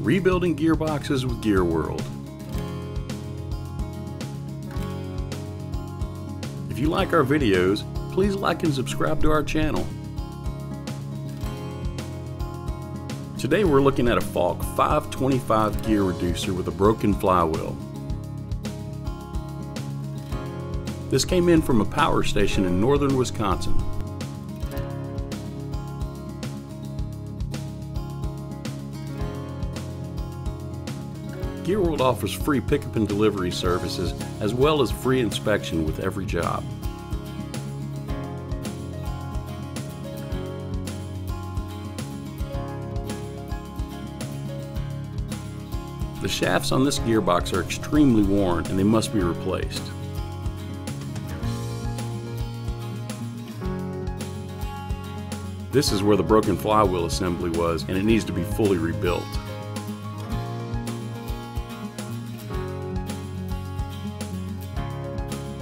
Rebuilding Gearboxes with Gear World. If you like our videos, please like and subscribe to our channel. Today we're looking at a Falk 525 gear reducer with a broken flywheel. This came in from a power station in northern Wisconsin. GearWorld offers free pickup and delivery services as well as free inspection with every job. The shafts on this gearbox are extremely worn and they must be replaced. This is where the broken flywheel assembly was and it needs to be fully rebuilt.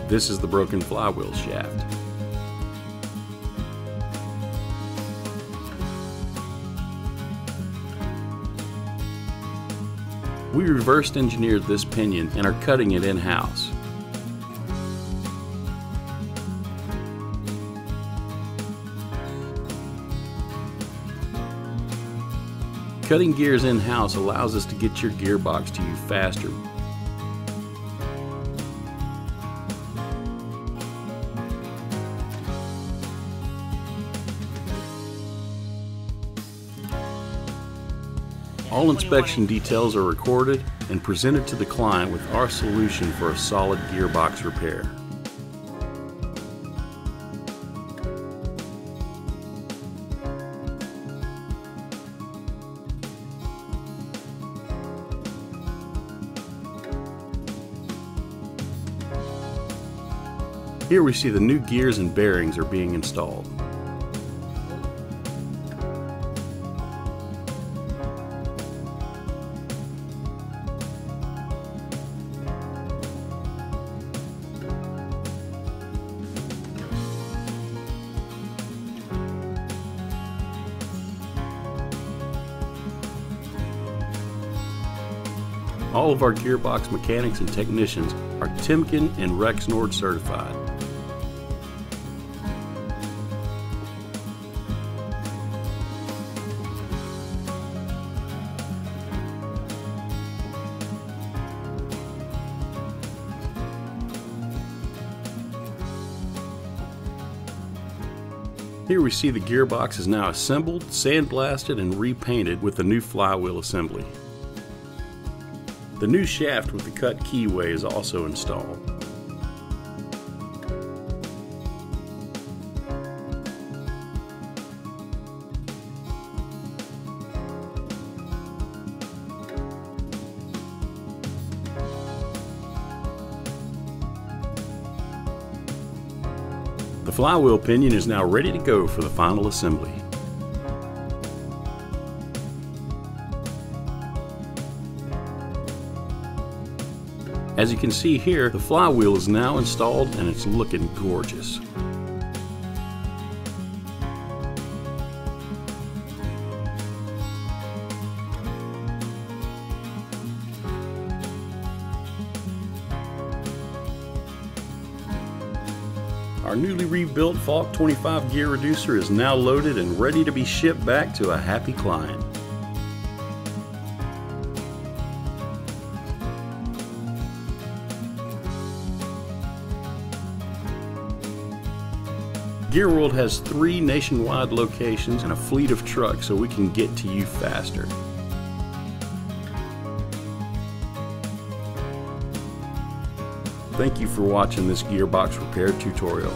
This is the broken flywheel shaft. We reversed engineered this pinion and are cutting it in-house. Cutting gears in-house allows us to get your gearbox to you faster. All inspection details are recorded and presented to the client with our solution for a solid gearbox repair. Here we see the new gears and bearings are being installed. All of our gearbox mechanics and technicians are Timken and Rexnord certified. Here we see the gearbox is now assembled, sandblasted, and repainted with the new flywheel assembly. The new shaft with the cut keyway is also installed. The flywheel pinion is now ready to go for the final assembly. As you can see here, the flywheel is now installed and it's looking gorgeous. Our newly rebuilt Falk 25 gear reducer is now loaded and ready to be shipped back to a happy client. GearWorld has three nationwide locations and a fleet of trucks so we can get to you faster. Thank you for watching this gearbox repair tutorial.